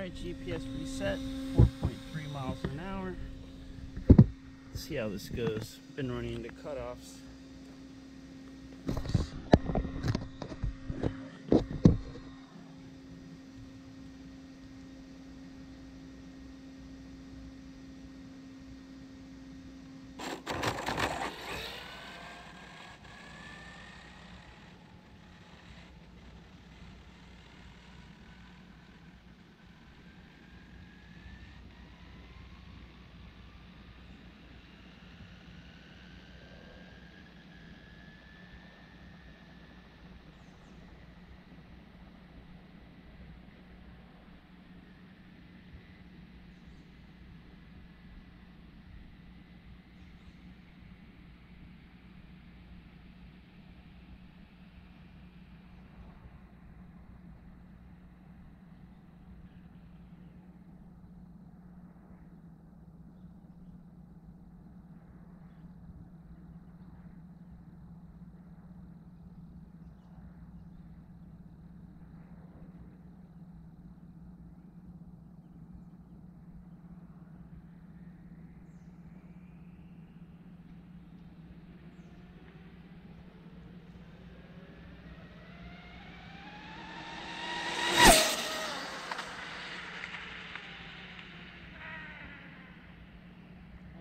Alright, GPS reset, 4.3 miles an hour. Let's see how this goes. Been running into cutoffs.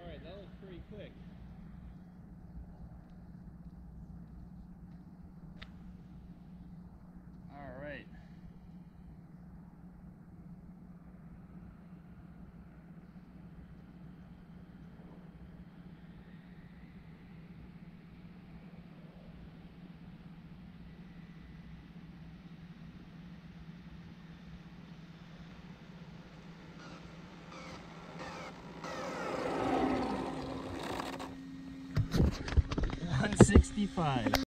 Alright, that was pretty quick. 165.